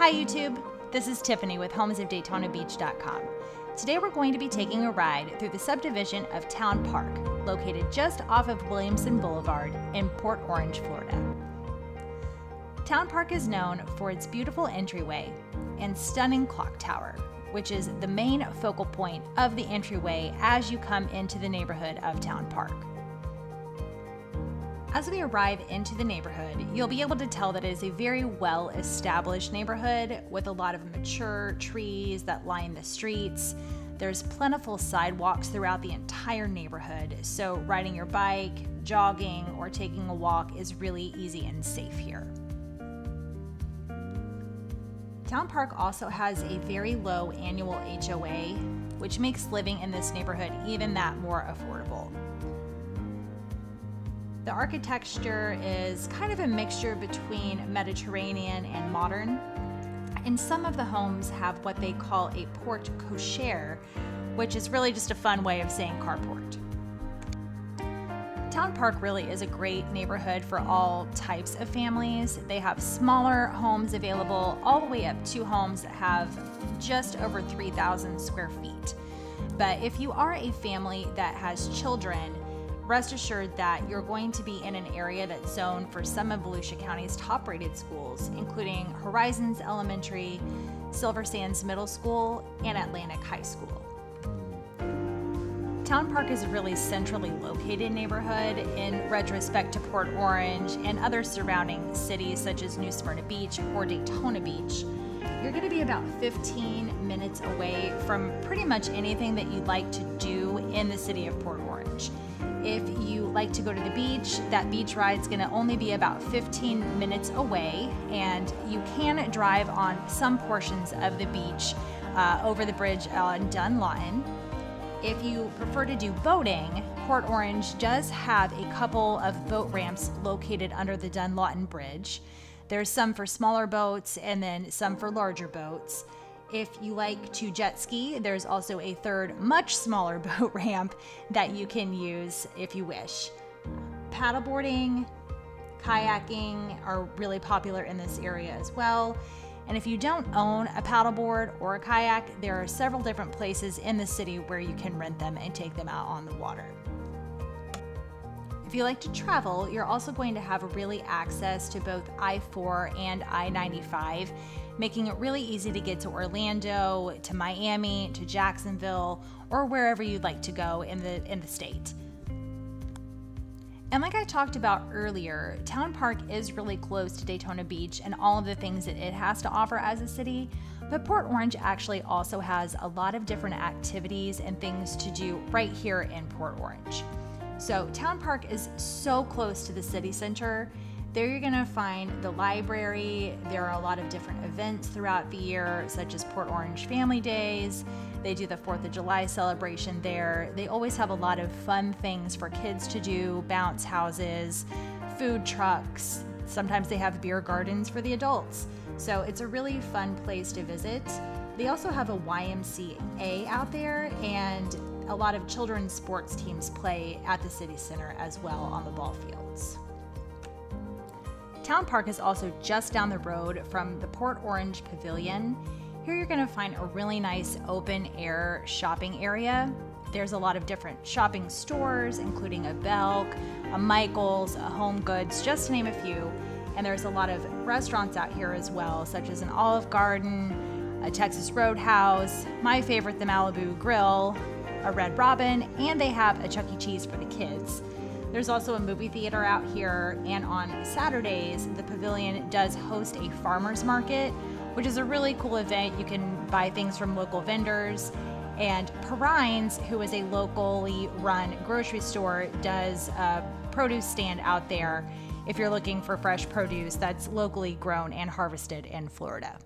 Hi, YouTube. This is Tiffany with HomesOfDaytonaBeach.com. Today we're going to be taking a ride through the subdivision of Town Park, located just off of Williamson Boulevard in Port Orange, Florida. Town Park is known for its beautiful entryway and stunning clock tower, which is the main focal point of the entryway as you come into the neighborhood of Town Park. As we arrive into the neighborhood, you'll be able to tell that it is a very well established neighborhood with a lot of mature trees that line the streets. There's plentiful sidewalks throughout the entire neighborhood, so riding your bike, jogging, or taking a walk is really easy and safe here. Town Park also has a very low annual HOA, which makes living in this neighborhood even that more affordable. The architecture is kind of a mixture between Mediterranean and modern. And some of the homes have what they call a porte cochere, which is really just a fun way of saying carport. Town Park really is a great neighborhood for all types of families. They have smaller homes available, all the way up to homes that have just over 3,000 square feet. But if you are a family that has children, rest assured that you're going to be in an area that's zoned for some of Volusia County's top rated schools, including Horizons Elementary, Silver Sands Middle School, and Atlantic High School. Town Park is a really centrally located neighborhood in retrospect to Port Orange and other surrounding cities such as New Smyrna Beach or Daytona Beach. You're going to be about 15 minutes away from pretty much anything that you'd like to do in the city of Port Orange. If you like to go to the beach, that beach ride is going to only be about 15 minutes away, and you can drive on some portions of the beach uh, over the bridge on Dunlawton. If you prefer to do boating, Port Orange does have a couple of boat ramps located under the Dunlawton Bridge. There's some for smaller boats and then some for larger boats. If you like to jet ski, there's also a third, much smaller boat ramp that you can use if you wish. Paddleboarding, kayaking are really popular in this area as well. And if you don't own a paddleboard or a kayak, there are several different places in the city where you can rent them and take them out on the water. If you like to travel, you're also going to have really access to both I 4 and I 95, making it really easy to get to Orlando, to Miami, to Jacksonville, or wherever you'd like to go in the, in the state. And like I talked about earlier, Town Park is really close to Daytona Beach and all of the things that it has to offer as a city. But Port Orange actually also has a lot of different activities and things to do right here in Port Orange. So, Town Park is so close to the city center. There you're going to find the library. There are a lot of different events throughout the year, such as Port Orange Family Days. They do the 4th of July celebration there. They always have a lot of fun things for kids to do bounce houses, food trucks. Sometimes they have beer gardens for the adults. So it's a really fun place to visit. They also have a YMCA out there, and a lot of children's sports teams play at the city center as well on the ball fields. Town Park is also just down the road from the Port Orange Pavilion. Here you're going to find a really nice open air shopping area. There's a lot of different shopping stores, including a Belk, a Michaels, a Home Goods, just to name a few. And there's a lot of restaurants out here as well, such as an Olive Garden, a Texas Roadhouse, my favorite, the Malibu Grill, a Red Robin, and they have a Chuck E. Cheese for the kids. There's also a movie theater out here, and on Saturdays, the pavilion does host a farmer's market, which is a really cool event. You can buy things from local vendors. And Perrine's, who is a locally run grocery store, does a produce stand out there if you're looking for fresh produce that's locally grown and harvested in Florida.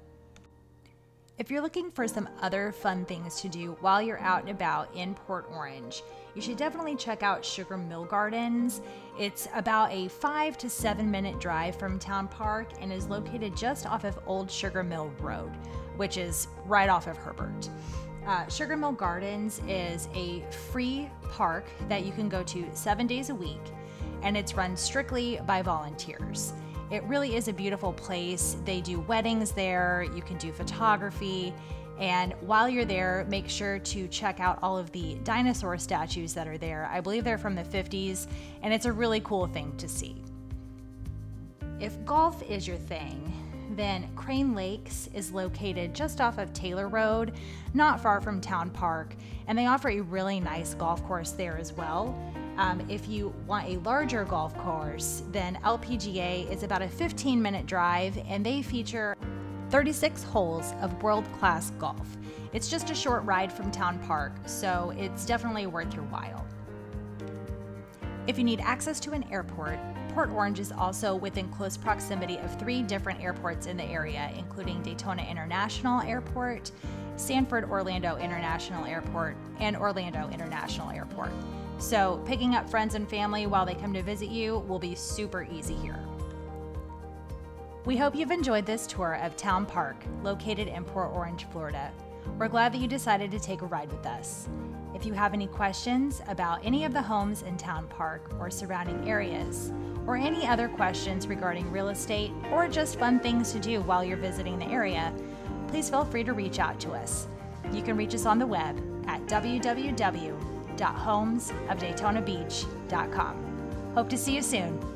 If you're looking for some other fun things to do while you're out and about in Port Orange, you should definitely check out Sugar Mill Gardens. It's about a five to seven minute drive from Town Park and is located just off of Old Sugar Mill Road, which is right off of Herbert. Uh, Sugar Mill Gardens is a free park that you can go to seven days a week, and it's run strictly by volunteers. It really is a beautiful place. They do weddings there, you can do photography. And while you're there, make sure to check out all of the dinosaur statues that are there. I believe they're from the 50s, and it's a really cool thing to see. If golf is your thing, then Crane Lakes is located just off of Taylor Road, not far from Town Park, and they offer a really nice golf course there as well. Um, if you want a larger golf course, then LPGA is about a 15 minute drive and they feature 36 holes of world class golf. It's just a short ride from Town Park, so it's definitely worth your while. If you need access to an airport, Port Orange is also within close proximity of three different airports in the area, including Daytona International Airport, Sanford Orlando International Airport, and Orlando International Airport. So, picking up friends and family while they come to visit you will be super easy here. We hope you've enjoyed this tour of Town Park, located in Port Orange, Florida. We're glad that you decided to take a ride with us. If you have any questions about any of the homes in Town Park or surrounding areas, or any other questions regarding real estate or just fun things to do while you're visiting the area, please feel free to reach out to us. You can reach us on the web at www.homesofdaytonabeach.com. Hope to see you soon.